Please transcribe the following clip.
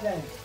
talaga.